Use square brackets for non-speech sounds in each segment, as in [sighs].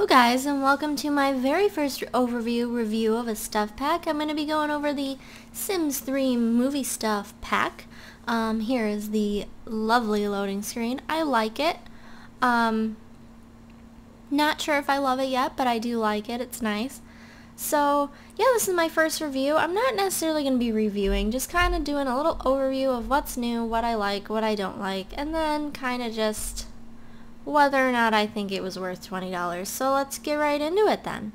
Hello guys and welcome to my very first overview review of a stuff pack. I'm going to be going over the Sims 3 movie stuff pack. Um, here is the lovely loading screen. I like it. Um, not sure if I love it yet, but I do like it. It's nice. So, yeah, this is my first review. I'm not necessarily going to be reviewing, just kind of doing a little overview of what's new, what I like, what I don't like, and then kind of just whether or not I think it was worth $20. So let's get right into it then.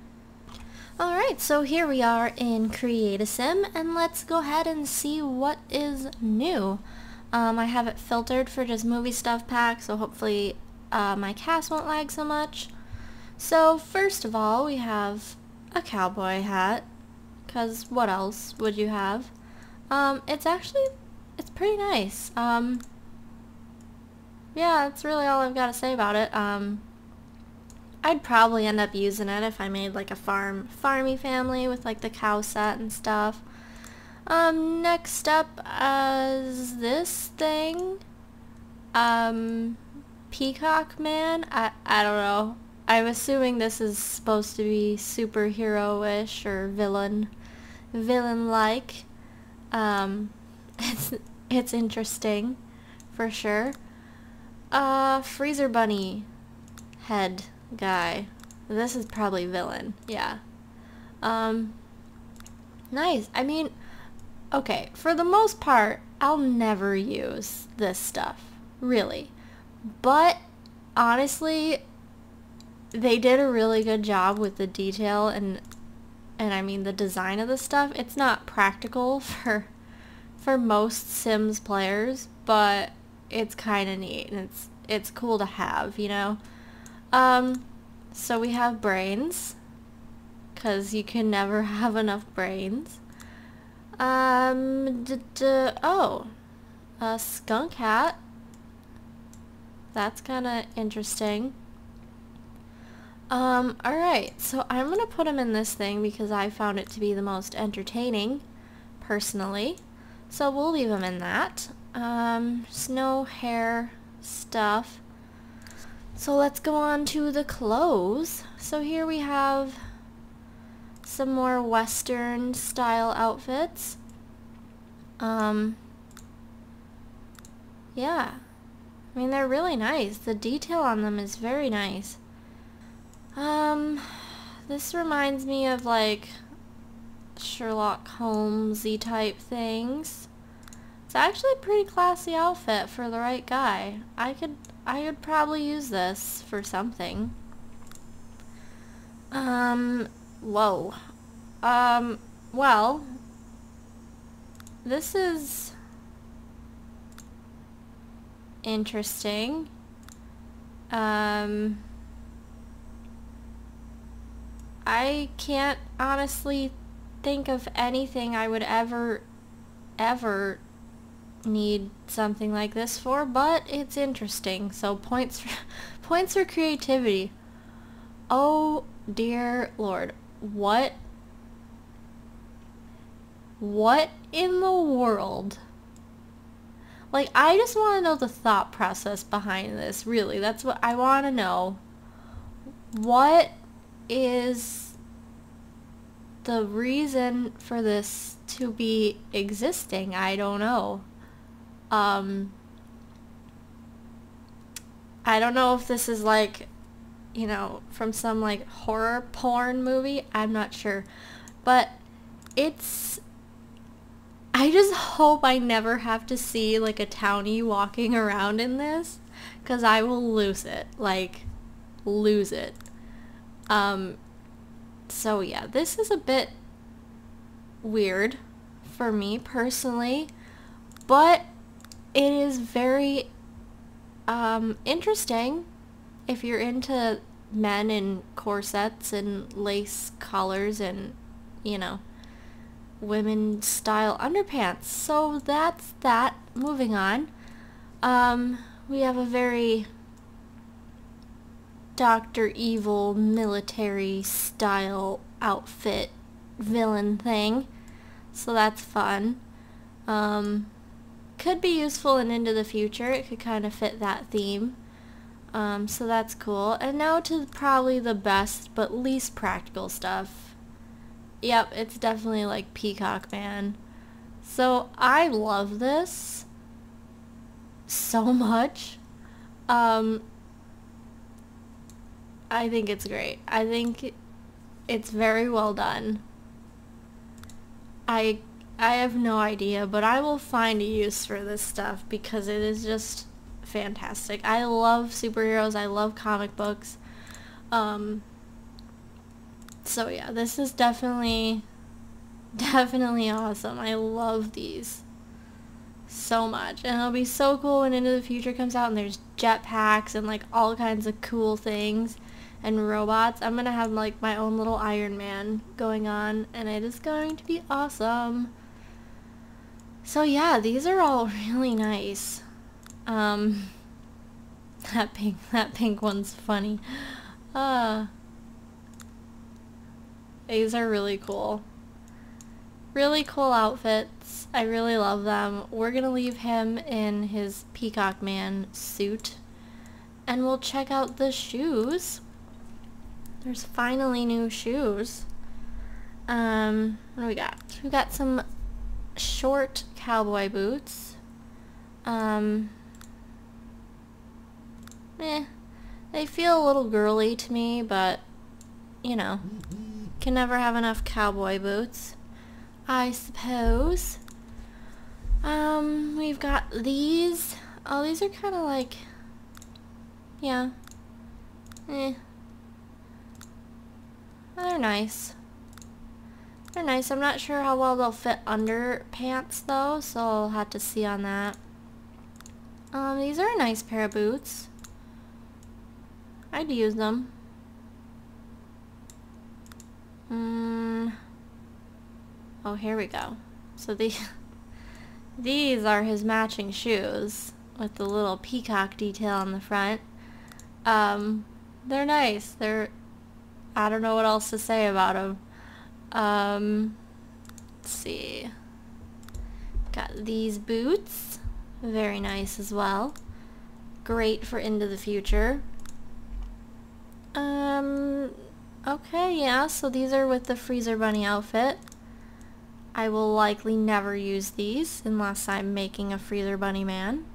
Alright, so here we are in Create a Sim, and let's go ahead and see what is new. Um, I have it filtered for just movie stuff pack, so hopefully uh, my CAS won't lag so much. So first of all, we have a cowboy hat, because what else would you have? Um, it's actually, it's pretty nice. Um, yeah, that's really all I've got to say about it. Um, I'd probably end up using it if I made like a farm, farmy family with like the cow set and stuff. Um, next up is this thing. Um, Peacock Man? I, I don't know. I'm assuming this is supposed to be superhero-ish or villain, villain-like. Um, [laughs] it's, it's interesting, for sure. Uh, Freezer Bunny head guy. This is probably villain. Yeah. Um, nice. I mean, okay, for the most part, I'll never use this stuff. Really. But, honestly, they did a really good job with the detail and and I mean the design of the stuff. It's not practical [laughs] for for most Sims players, but it's kind of neat and it's it's cool to have, you know. Um, so we have brains, because you can never [laughs] have enough brains. Um, oh, a skunk hat. That's kind of interesting. Um, alright, so I'm going to put him in this thing because I found it to be the most entertaining, personally. So we'll leave him in that um, snow hair stuff. So let's go on to the clothes. So here we have some more western style outfits. Um, yeah. I mean, they're really nice. The detail on them is very nice. Um, this reminds me of like Sherlock Holmesy type things. It's actually a pretty classy outfit for the right guy. I could I could probably use this for something. Um, whoa. Um, well, this is interesting. Um, I can't honestly think of anything I would ever, ever need something like this for, but it's interesting. So points for, [laughs] points for creativity. Oh dear lord. What what in the world? Like I just want to know the thought process behind this, really. That's what I want to know. What is the reason for this to be existing? I don't know. Um, I don't know if this is like, you know, from some like horror porn movie. I'm not sure. But it's I just hope I never have to see like a townie walking [laughs] around in this cuz I will lose it. Like lose it. Um so yeah, this is a bit weird for me personally, but it is very um, interesting if you're into men in corsets and lace collars and, you know, women style underpants. So that's that. Moving on. Um, we have a very Dr. Evil military style outfit villain thing. So that's fun. Um, could be useful and into the future. It could kind of fit that theme. Um, so that's cool. And now to probably the best but least practical stuff. Yep, it's definitely like Peacock Man. So I love this so much. Um, I think it's great. I think it's very well done. I I have no idea, but I will find a use for this stuff because it is just fantastic. I love superheroes. I love comic books. Um, so yeah, this is definitely, [laughs] definitely awesome. I love these so much. And it'll be so cool when Into the Future comes out and there's jetpacks and like all kinds of cool things and robots. I'm going to have like my own little Iron Man going on and it is going to be awesome. So yeah, these are all [laughs] really nice. Um, [laughs] that pink, that pink one's funny. Uh, these are really cool. Really cool outfits. I really love them. We're gonna leave him in his Peacock Man suit. And we'll check out the shoes. There's finally new shoes. Um, what do we got? We got some short cowboy boots. Um, eh, they feel a little girly to me, but, you know, can never have enough cowboy boots, I suppose. Um, we've got these. Oh, these are kind of like, yeah, eh. They're nice. They're nice. I'm not sure how well they'll fit under pants though, so I'll have to see on that. Um, these are a nice pair of boots. I'd use them. Mm. Oh, here we go. So these, [laughs] these are his matching shoes with the little peacock detail on the front. Um, they're nice. They're, I don't know what else to say about them. Um, let's see. Got these boots. Very nice as well. Great for into the future. Um, okay, yeah, so these are with the Freezer Bunny outfit. I will likely never use these unless I'm making a Freezer Bunny man.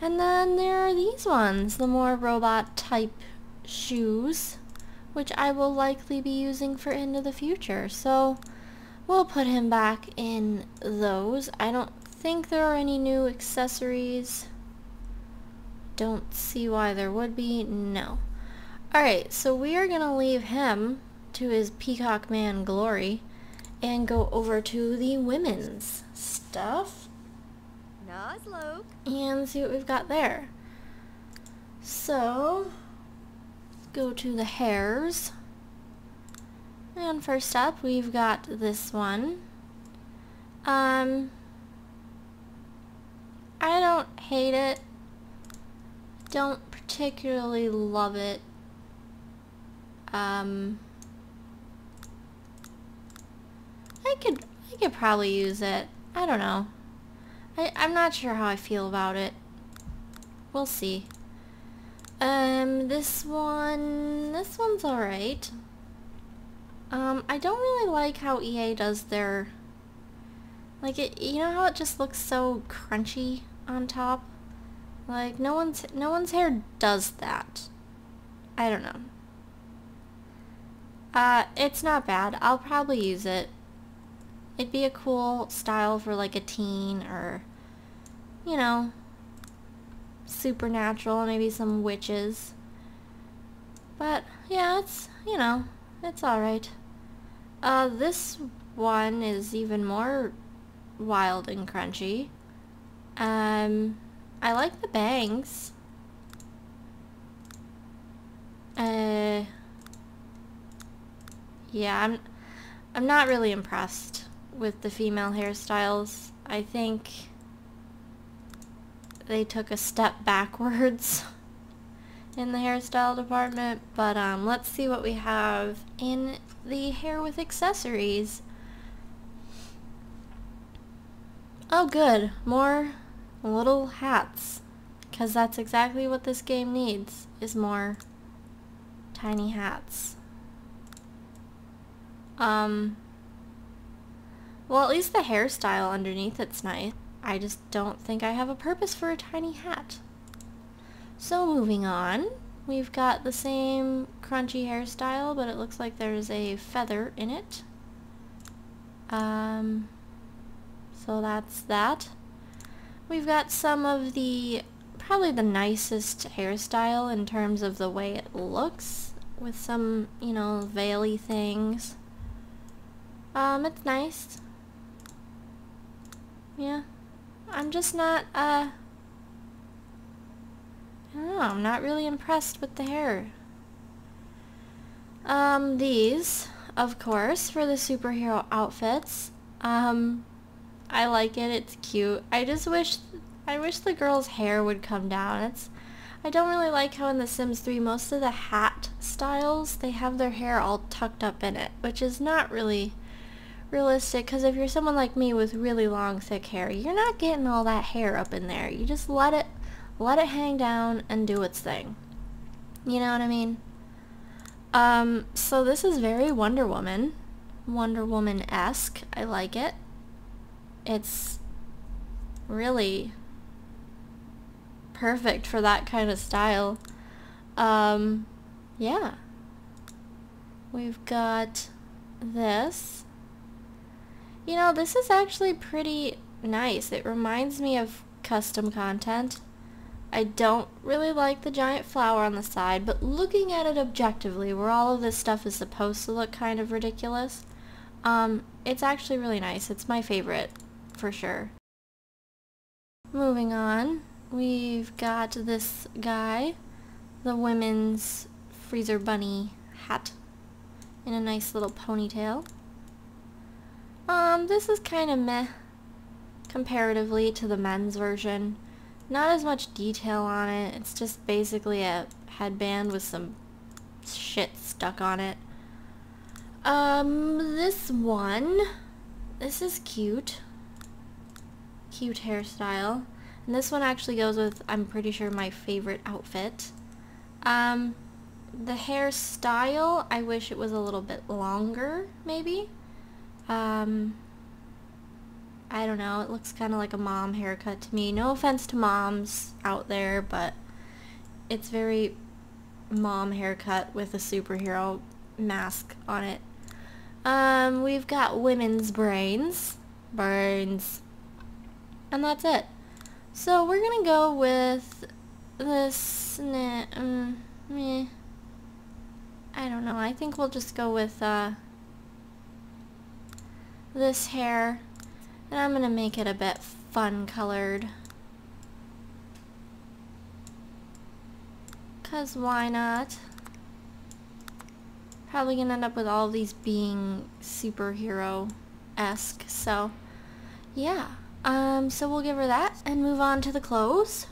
And then there are these ones, the more robot type shoes, which I will likely be using for Into the Future. So we'll put him back in those. I don't think there are any new accessories. Don't see why there would be. No. Alright, so we are going to leave him to his Peacock Man glory and go over to the women's stuff. And see what we've got there. So, go to the hairs. And first up, we've got this one. Um, I don't hate it. Don't particularly love it. Um, I could, I could probably use it. I don't know. I, I'm not sure how I feel about it. We'll see. Um, this one, this one's alright. Um, I don't really like how EA does their, like it, you know how it just looks so crunchy on top? Like, no one's, no one's hair does that. I don't know. Uh, it's not bad. I'll probably use it. It'd be a cool style for like a teen or, you know, supernatural, maybe some witches. But, yeah, it's, you know, it's alright. Uh, this one is even more wild and crunchy. Um, I like the bangs. Uh, yeah, I'm, I'm not really impressed with the female hairstyles. I think they took a step backwards [laughs] in the hairstyle department, but um, let's see what we have in the hair with accessories. Oh good, more little hats. Because that's exactly what this game needs, is more tiny hats. Um, well, at least the hairstyle underneath it's nice. I just don't think I have a purpose for a tiny hat. So moving on, we've got the same crunchy hairstyle, but it looks like there's a feather in it. Um, so that's that. We've got some of the, probably the nicest hairstyle in terms of the way it looks, with some, you know, veily things. Um, it's nice. Yeah. I'm just not, uh... I don't know, I'm not really impressed with the hair. Um, these, of course, for the superhero outfits. Um, I like it, it's cute. I just wish, I wish the girl's hair would come down. It's, I don't really like how in The Sims 3 most of the hat styles, they have their hair all tucked up in it, which is not really realistic because if you're someone like me with really long thick hair you're not getting all that hair up in there. You just let it let it hang down and do its thing. You know what I mean? Um so this is very Wonder Woman Wonder Woman-esque. I like it. It's really perfect for that kind of style. Um yeah. We've got this you know, this is actually pretty nice. It reminds me of custom content. I don't really like the giant flower on the side, but looking at it objectively, where all of this stuff is supposed to look kind of ridiculous, um, it's actually really nice. It's my favorite, for sure. Moving on, we've got this guy, the women's freezer bunny hat in a nice little ponytail. Um, this is kind of meh comparatively to the men's version. Not as much detail on it. It's just basically a headband with some shit stuck on it. Um, this one, this is cute. Cute hairstyle. And this one actually goes with, I'm pretty sure, my favorite outfit. Um, the hairstyle, I wish it was a little bit longer, maybe. Um, I don't know, it looks kind of like a mom haircut to me. No offense to moms out there, but it's very mom haircut with a superhero mask on it. Um, we've got women's brains. Brains. And that's it. So we're gonna go with this, um, meh. I don't know, I think we'll just go with, uh, this hair and I'm going to make it a bit fun colored. Because why not? Probably going to end up with all these being superhero-esque. So, yeah. Um, so we'll give her that and move on to the clothes.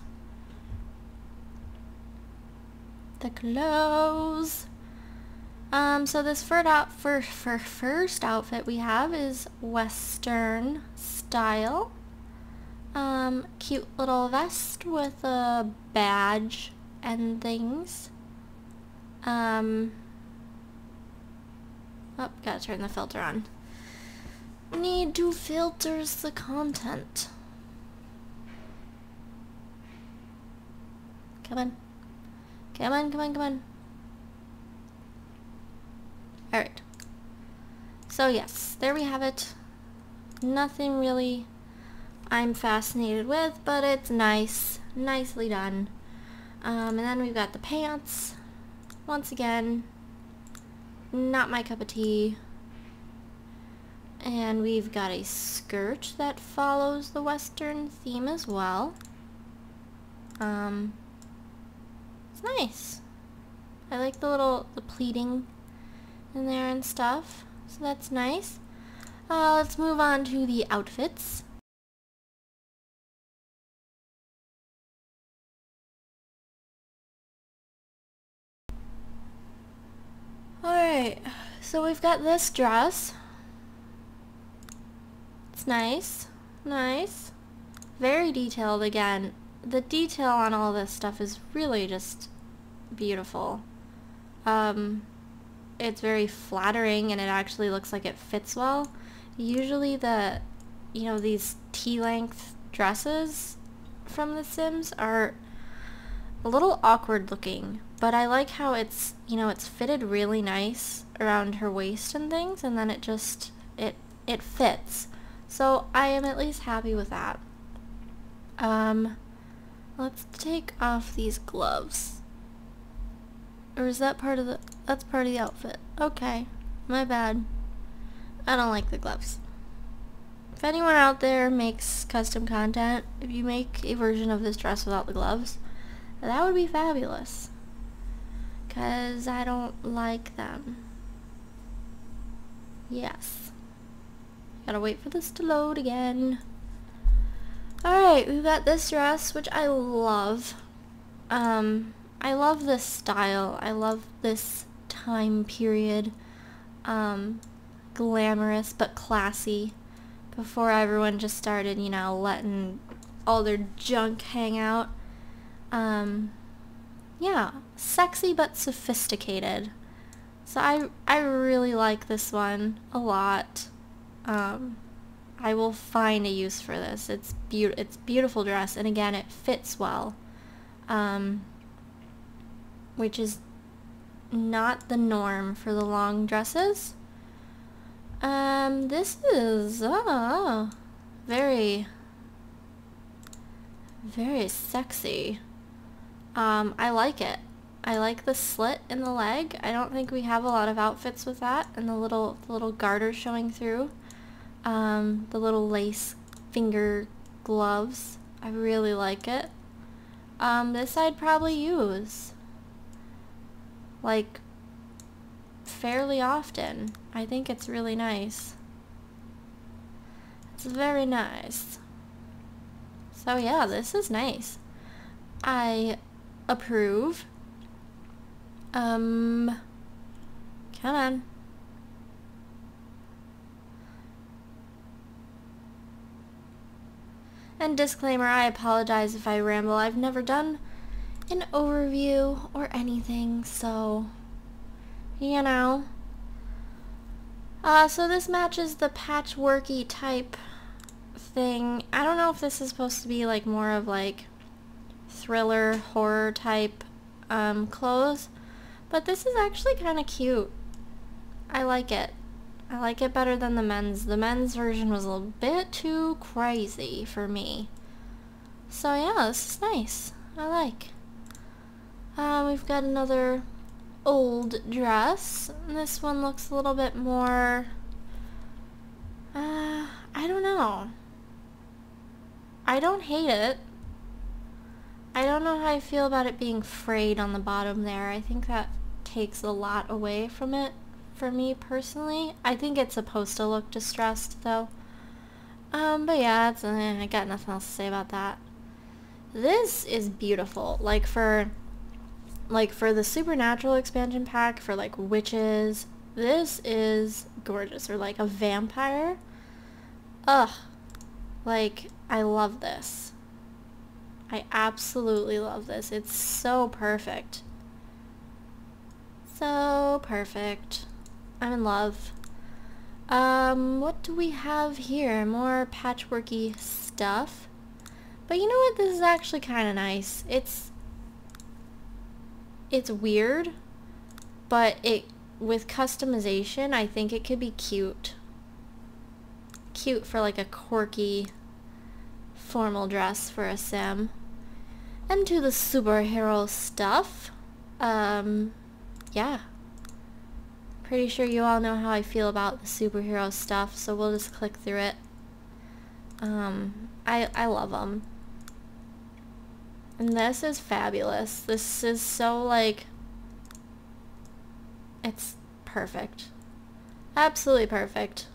The clothes. Um, so this first, out, first outfit we have is Western style. Um, cute little vest with a badge and things. Um, oh, gotta turn the filter on. Need to filters the content. Come on. Come on, come on, come on. Alright. So yes, there we have it. Nothing really I'm fascinated with, but it's nice. Nicely done. Um, and then we've got the pants. Once again, not my cup of tea. And we've got a skirt that follows the western theme as well. Um, it's nice. I like the little, the pleating in there and stuff. So that's nice. Uh, let's move on to the outfits. Alright, so we've got this dress. It's nice. Nice. Very detailed again. the detail on all this stuff is really just beautiful. Um, it's very flattering and it actually looks like it fits well. Usually the, you know, these T-length dresses from The Sims are a little awkward looking, but I like how it's, you know, it's fitted really nice around her waist and things, and then it just, it, it fits. So I am at least happy with that. Um, let's take off these gloves. Or is that part of the, that's part of the outfit. Okay, my bad. I don't like the gloves. If anyone out there makes custom content, if you make a version of this dress without the gloves, that would be fabulous. Because I don't like them. Yes. Gotta wait for this to load again. Alright, we've got this dress, which I love. Um, I love this style. I love this time period. Um, glamorous but classy before everyone just started, you know, letting all their junk hang out. Um, yeah, sexy but sophisticated. So I, I really like this one a lot. Um, I will find a use for this. It's be it's beautiful dress, and again, it fits well, um, which is not the norm for the long dresses. Um, this is, uh, very, very sexy. Um, I like it. I like the slit in the leg. I don't think we have a lot of outfits with that, and the little, the little garter showing through. Um, the little lace finger gloves. I really like it. Um, this I'd probably use. Like, fairly often. I think it's really nice. It's very nice. So yeah, this is nice. I approve. Um, come on. And disclaimer, I apologize if I ramble. I've never done an overview or anything, so you know. Uh, so this matches the patchworky type thing. I don't know if this is supposed to be like more of like thriller, horror type um, clothes, but this is actually kind of cute. I like it. I like it better than the men's. The men's version was a little bit too crazy for me. So yeah, this is nice. I like. Uh, we've got another old dress. This one looks a little bit more... Uh, I don't know. I don't hate it. I don't know how I feel about it being frayed on the bottom there. I think that takes a lot away from it for me personally. I think it's supposed to look distressed though. Um, but yeah, it's, eh, I got nothing else to say about that. This is beautiful. Like for like for the supernatural expansion pack for like witches this is gorgeous or like a vampire. Ugh. Like I love this. I absolutely love this. It's so perfect. So perfect. I'm in love. Um what do we have here? More patchworky stuff. But you know what? This is actually kind of nice. It's it's weird, but it with customization, I think it could be cute. Cute for like a quirky formal dress for a sim. And to the superhero stuff. Um, yeah. Pretty sure you all know how I feel about the superhero stuff, so we'll just click through it. Um, I, I love them. And this is fabulous. This is so like, it's perfect. Absolutely perfect.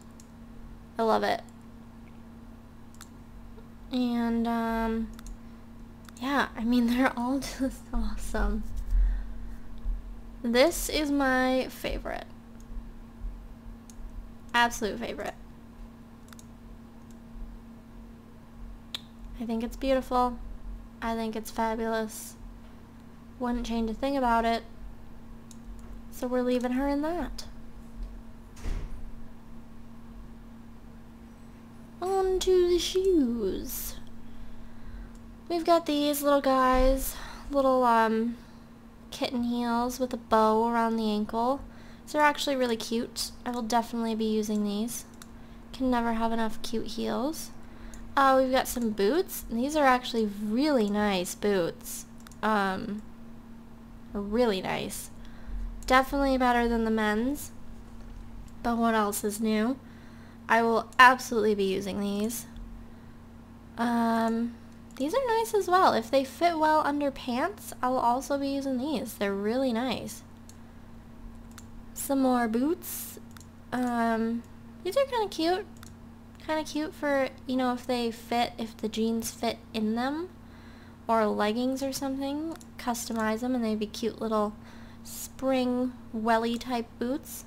I love it. And, um, yeah, I mean, [laughs] they're all just awesome. This is my favorite. Absolute favorite. I think it's beautiful. I think it's fabulous. Wouldn't change a thing about it. So we're leaving her in that. On to the shoes. We've got these little guys, little um, kitten heels with a bow around the ankle. So they're actually really cute. I will definitely be using these. Can never have enough cute heels. Uh, we've got some boots. These are actually really nice boots. Um, really nice. Definitely better than the men's. But what else is new? I will absolutely be using these. Um, these are nice as well. If they fit well under pants, I'll also be using these. They're really nice. Some more boots. Um, these are kind of cute. Kind of cute for, you know, if they fit, if the jeans fit in them. Or leggings or something. Customize them and they'd be cute little spring welly type boots.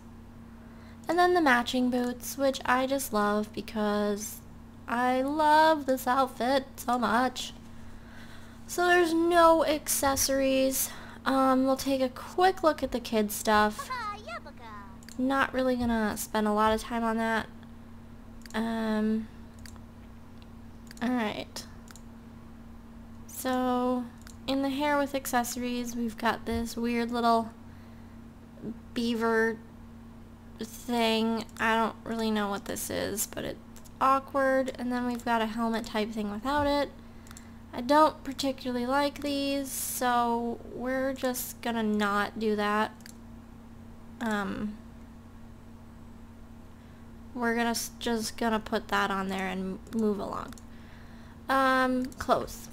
And then the matching boots, which I just love because I love this outfit so much. So there's no accessories. Um, we'll take a quick look at the kids stuff. Not really gonna spend a lot of time on that. Um, alright. So, in the hair with accessories, we've got this weird little beaver thing. I don't really know what this is, but it's awkward. And then we've got a helmet type thing without it. I don't particularly like these, so we're just gonna not do that. Um, we're gonna just gonna put that on there and move along. Um, clothes.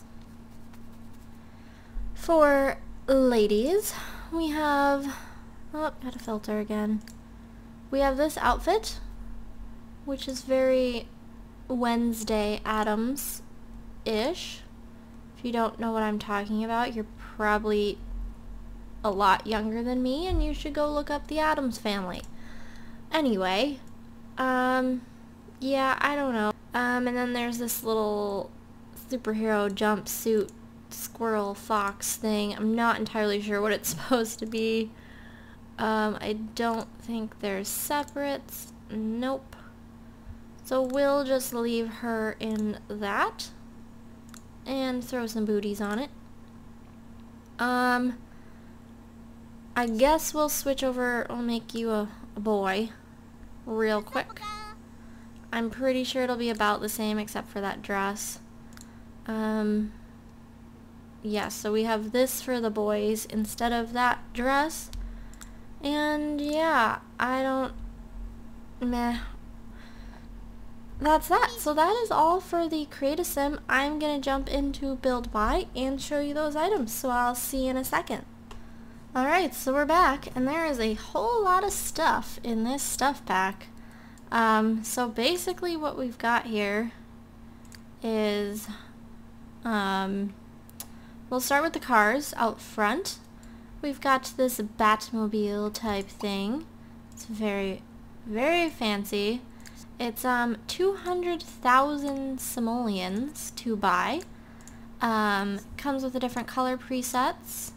For ladies, we have, oh, got a filter again. We have this outfit, which is very Wednesday Addams-ish. If you don't know what I'm talking about, you're probably a lot younger than me, and you should go look up the Addams family. Anyway, um, yeah, I don't know. Um, and then there's this little superhero jumpsuit squirrel fox thing. I'm not entirely sure what it's [laughs] supposed to be. Um, I don't think they're separates. Nope. So we'll just leave her in that. And throw some booties on it. Um, I guess we'll switch over, I'll make you a, a boy real quick. I'm pretty sure it'll be about the same except for that dress. Um, yeah, so we have this for the boys instead of that dress. And yeah, I don't, meh. That's that. So that is all for the create a sim. I'm going to jump into build mode and show you those items. So I'll see you in a second. Alright, so we're back, and there is a whole lot of stuff in this stuff pack. Um, so basically what we've got here is, um, we'll start with the cars out front. We've got this Batmobile type thing. It's very, very fancy. It's, um, 200,000 simoleons to buy. Um, comes with the different color presets.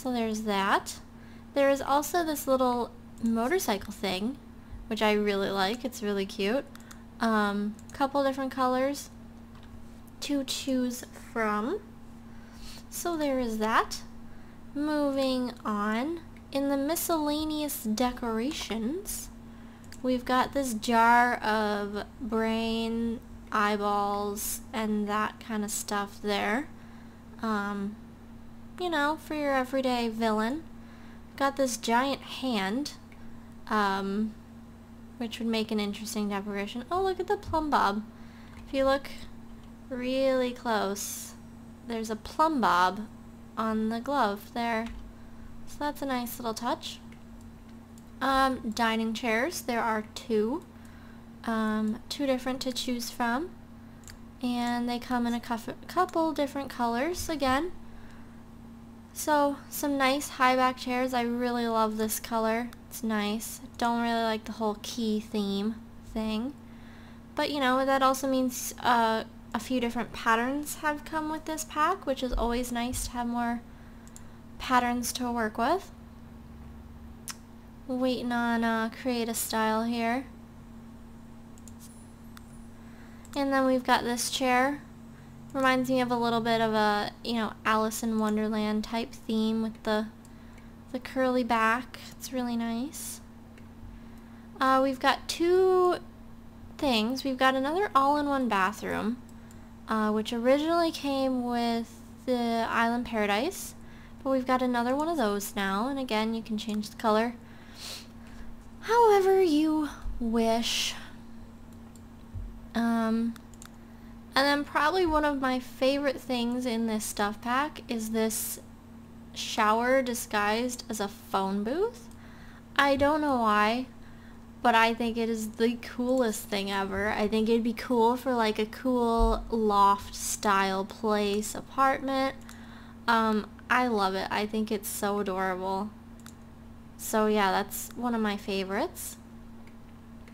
So there's that. There is also this little motorcycle thing, which I really like. It's really cute. Um, couple different colors to choose from. So there is that. Moving on, in the miscellaneous decorations, we've got this jar of brain, eyeballs, and that kind of stuff there. Um, you know, for your everyday villain. Got this giant hand, um, which would make an interesting decoration. Oh, look at the plumb bob. If you look really close, there's a plumb bob on the glove there. So that's a nice little touch. Um, dining chairs, there are two. Um, two different to choose from. And they come in a couple different colors. Again, so, some nice high back chairs. I really love this color. It's nice. Don't really like the whole key theme thing. But, you know, that also means uh, a few different patterns have come with this pack, which is always nice to have more patterns to work with. Waiting on uh, create a style here. And then we've got this chair. Reminds me of a little bit of a, you know, Alice in Wonderland type theme with the the curly back. It's really nice. Uh, we've got two things. We've got another all-in-one bathroom, uh, which originally came with the Island Paradise, but we've got another one of those now, and again, you can change the color however you wish. Um, and then probably one of my favorite things in this stuff pack is this shower disguised as a phone booth. I don't know why, but I think it is the coolest thing ever. I think it'd be cool for like a cool loft style place, apartment. Um, I love it. I think it's so adorable. So yeah, that's one of my favorites.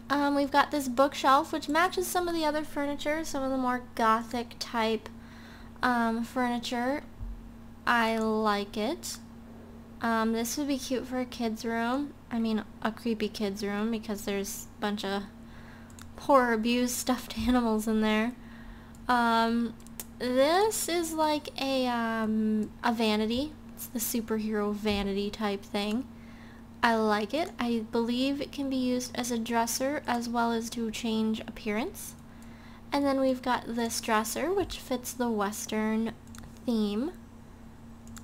Um, we've got this bookshelf, which matches some of the other furniture, some of the more gothic type um, furniture. I like it. Um, this would be cute for a kid's room. I mean, a creepy kid's room because there's a bunch of poor abused stuffed [laughs] animals in there. Um, this is like a, um, a vanity. It's the superhero vanity type thing. I like it. I believe it can be used as a dresser as well as to change appearance. And then we've got this dresser which fits the western theme.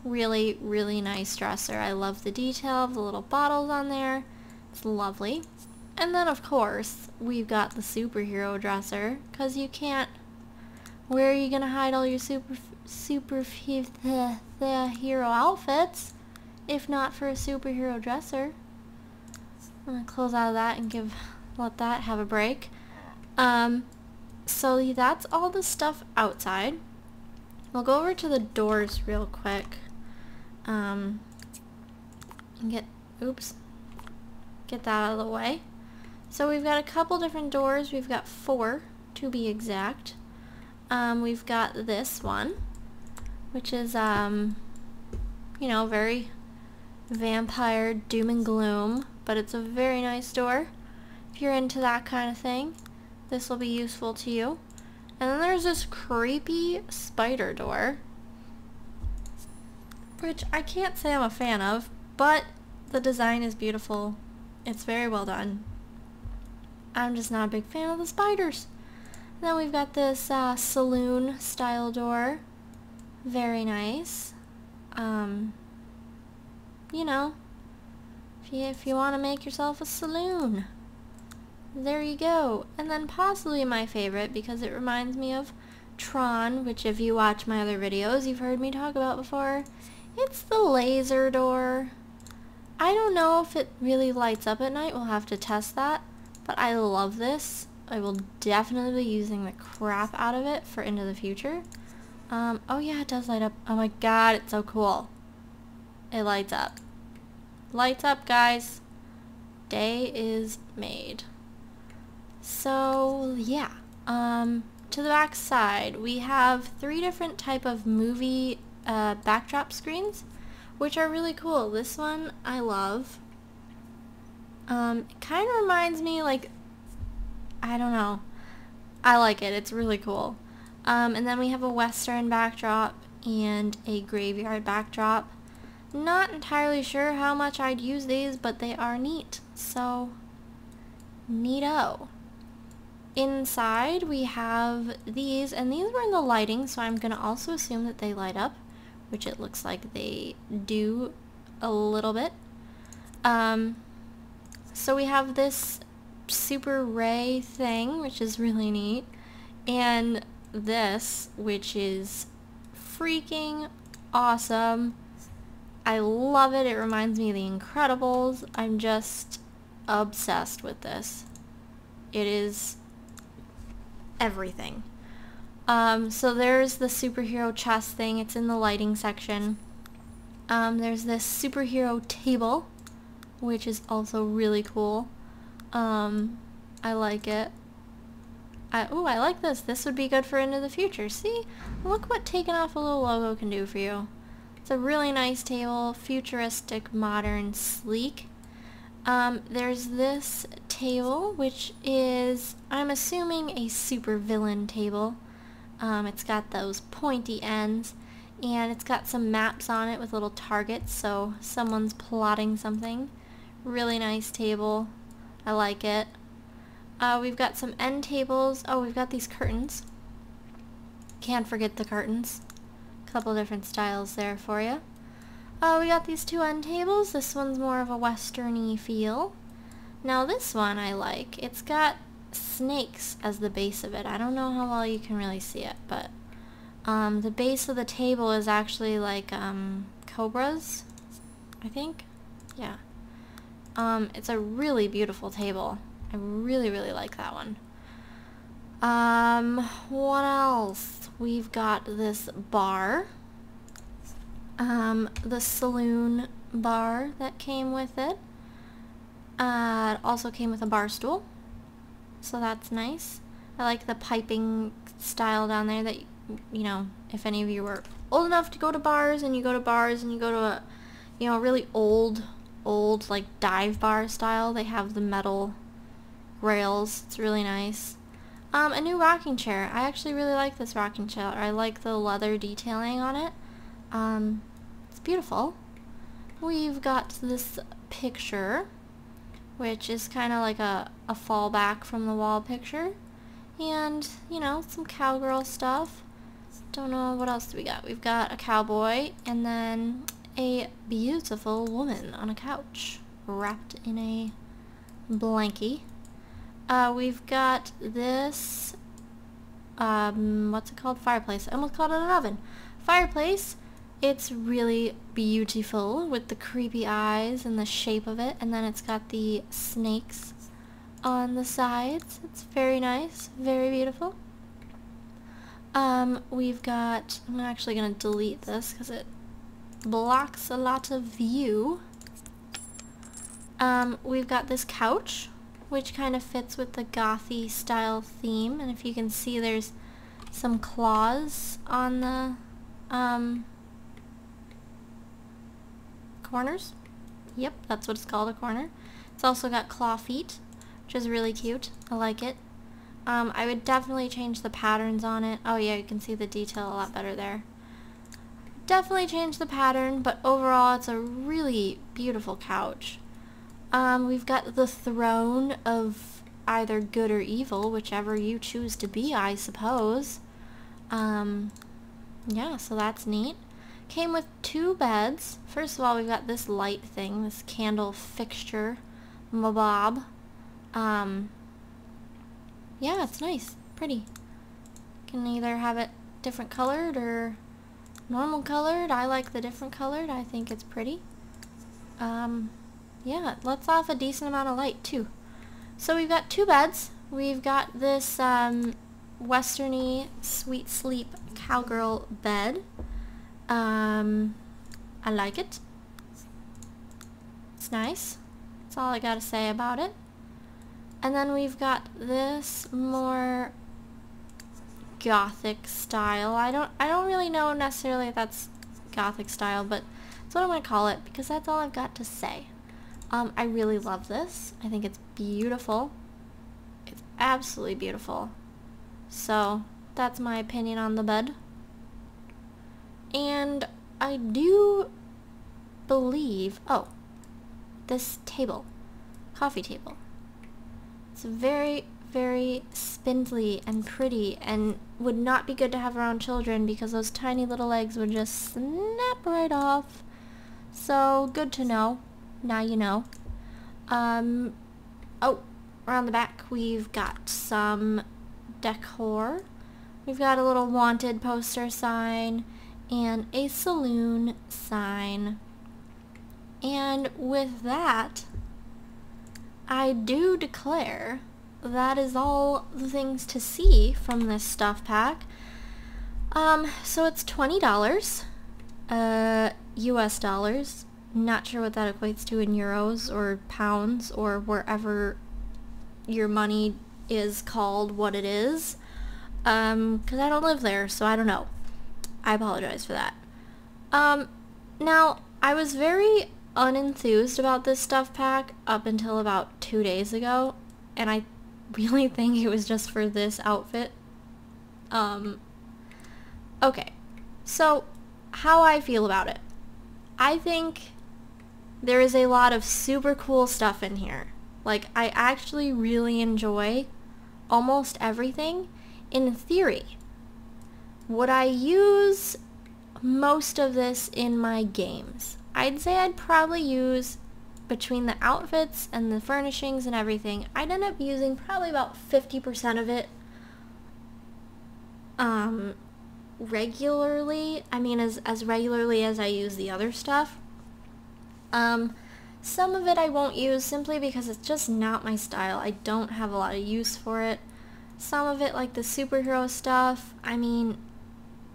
Really, really nice dresser. I love the detail of the little bottles on there. It's lovely. And then of course, we've got the superhero dresser because you can't... Where are you going to hide all your super super the, hero outfits? If not for a superhero dresser. I'm gonna close out of that and give let that have a break. Um, so that's all the stuff outside. We'll go over to the doors real quick. Um, and get, oops, get that out of the way. So we've got a couple different doors. We've got four, to be exact. Um, we've got this one, which is, um, you know, very vampire doom and gloom, but it's a very nice door. If you're into that kind of thing, this will be useful to you. And then there's this creepy spider door, which I can't say I'm a fan of, but the design is beautiful. It's very well done. I'm just not a big fan of the spiders. And then we've got this uh, saloon style door. Very nice. Um, you know, if you, if you want to make yourself a saloon. There you go. And then possibly my favorite because it reminds me of Tron, which if you watch my other videos you've heard me talk about before. It's the laser door. I don't know if it really lights up at night. We'll have to test that. But I love this. I will definitely be using the crap out of it for into the future. Um, oh yeah, it does light up. Oh my god, it's so cool. It lights up. Lights up, guys. Day is made. So, yeah. Um, to the back side, we have three different type of movie uh, backdrop screens, which are really cool. This one I love. Um, it kind of reminds me, like, I don't know. I like it. It's really cool. Um, and then we have a western backdrop and a graveyard backdrop. Not entirely sure how much I'd use these, but they are neat. So, neato. Inside we have these, and these were in the lighting, so I'm going to also assume that they light up, which it looks like they do a little bit. Um, so we have this super ray thing, which is really neat, and this, which is freaking awesome. I love it. It reminds me of The Incredibles. I'm just obsessed with this. It is everything. Um, so there's the superhero chest thing. It's in the lighting section. Um, there's this superhero table, which is also really cool. Um, I like it. I, ooh, I like this. This would be good for into the future. See? Look what taking off a little logo can do for you. It's a really nice table, futuristic, modern, sleek. Um, there's this table, which is, I'm assuming, a super villain table. Um, it's got those pointy ends, and it's got some maps on it with little targets, so someone's plotting something. Really nice table. I like it. Uh, we've got some end tables. Oh, we've got these curtains. Can't forget the curtains. Couple different styles there for you. Uh, we got these two end tables. This one's more of a westerny feel. Now this one I like. It's got snakes as the base of it. I don't know how well you can really see it, but um, the base of the table is actually like um, cobras, I think. Yeah. Um, it's a really beautiful table. I really, really like that one. Um, what else? We've got this bar. Um, the saloon bar that came with it. Uh, it also came with a bar stool. So that's nice. I like the piping style down there that, you know, if any of you were old enough to go to bars and you go to bars and you go to a, you know, really old, old, like, dive bar style, they have the metal rails. It's really nice. Um, a new rocking chair. I actually really like this rocking chair. I like the leather detailing on it. Um, it's beautiful. We've got this picture, which is kind of like a, a fallback from the wall picture. And, you know, some cowgirl stuff. Don't know what else do we got. We've got a cowboy and then a beautiful woman on a couch wrapped in a blankie. Uh, we've got this, um, what's it called? Fireplace. I almost called it an oven. Fireplace. It's really beautiful with the creepy eyes and the shape of it. And then it's got the snakes on the sides. It's very nice. Very beautiful. Um, we've got, I'm actually going to delete this because it blocks a lot of view. Um, we've got this couch which kind of fits with the gothy style theme. And if you can see, there's some claws on the um, corners. Yep, that's what it's called, a corner. It's also got claw feet, which is really cute. I like it. Um, I would definitely change the patterns on it. Oh yeah, you can see the detail a lot better there. Definitely change the pattern, but overall it's a really beautiful couch. Um, we've got the throne of either good or evil, whichever you choose to be, I suppose. Um, yeah, so that's neat. Came with two beds. First of all, we've got this light thing, this candle fixture, mabob. Um, yeah, it's nice, pretty. Can either have it different colored or normal colored. I like the different colored. I think it's pretty. Um, yeah, it lets off a decent amount of light too. So we've got two beds. We've got this um, westerny sweet sleep cowgirl bed. Um, I like it. It's nice. That's all I gotta say about it. And then we've got this more gothic style. I don't I don't really know necessarily if that's gothic style, but that's what I'm gonna call it because that's all I've got to say. Um, I really love this. I think it's beautiful. It's absolutely beautiful. So, that's my opinion on the bed. And I do believe, oh, this table, coffee table. It's very, very spindly and pretty and would not be good to have around children because those tiny little legs would just snap right off. So, good to know. Now you know. Um, oh, around the back we've got some decor. We've got a little wanted poster sign and a saloon sign. And with that, I do declare that is all the things to see from this stuff pack. Um, so it's $20, uh, US dollars. Not sure what that equates to in euros or pounds or wherever your money is called what it is. Um, because I don't live there, so I don't know. I apologize for that. Um, now, I was very unenthused about this stuff pack up until about two days ago, and I [laughs] really think it was just for this outfit. Um, okay, so how I feel about it. I think there is a lot of super cool stuff in here. Like, I actually really enjoy almost everything in theory. Would I use most of this in my games? I'd say I'd probably use between the outfits and the furnishings and everything, I'd end up using probably about 50% of it um, regularly. I mean, as, as regularly as I use the other stuff. Um, some of it I won't use simply because it's just not my style. I don't have a lot of use for it. Some of it, like the superhero stuff, I mean,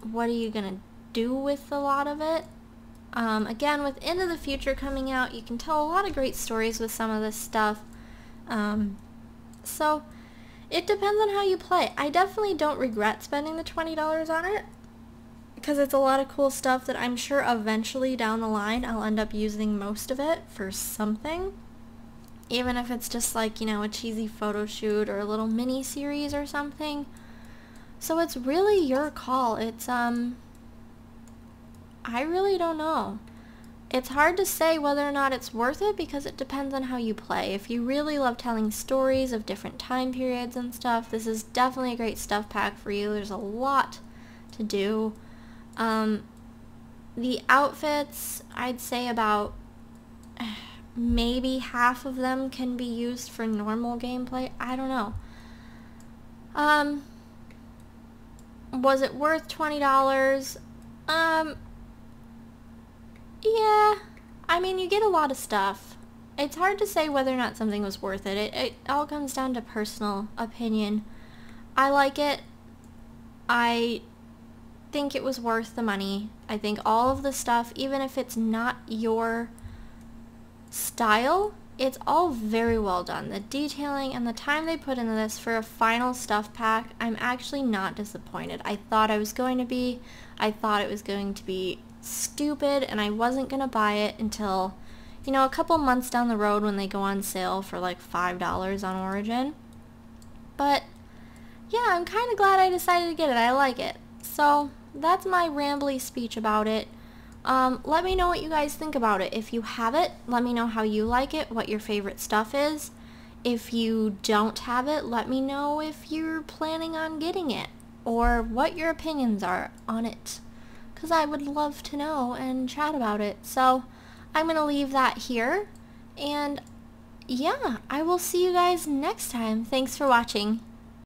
what are you gonna do with a lot of it? Um, again, with Into the Future coming out, you can tell a lot of great stories with some of this stuff. Um, so, it depends on how you play. I definitely don't regret spending the $20 on it because it's a lot of cool stuff that I'm sure eventually down the line I'll end up using most of it for something. Even if it's just like, you know, a cheesy photo shoot or a little mini series or something. So it's really your call. It's, um, I really don't know. It's hard to say whether or not it's worth it because it depends on how you play. If you really love telling stories of different time periods and stuff, this is definitely a great stuff pack for you. There's a lot to do. Um, the outfits, I'd say about [sighs] maybe half of them can be used for normal gameplay. I don't know. Um, was it worth $20? Um, yeah. I mean, you get a lot of stuff. It's hard to say whether or not something was worth it. It, it all comes down to personal opinion. I like it. I think it was worth the money. I think all of the stuff, even if it's not your style, it's all very well done. The detailing and the time they put into this for a final stuff pack, I'm actually not disappointed. I thought I was going to be. I thought it was going to be stupid and I wasn't going to buy it until, you know, a couple months down the road when they go on sale for like $5 on Origin. But, yeah, I'm kind of glad I decided to get it. I like it. So, that's my rambly speech about it. Um, let me know what you guys think about it. If you have it, let me know how you like it, what your favorite stuff is. If you don't have it, let me know if you're planning on getting it or what your opinions are on it because I would love to know and chat about it. So I'm going to leave that here. And yeah, I will see you guys next time. Thanks for watching.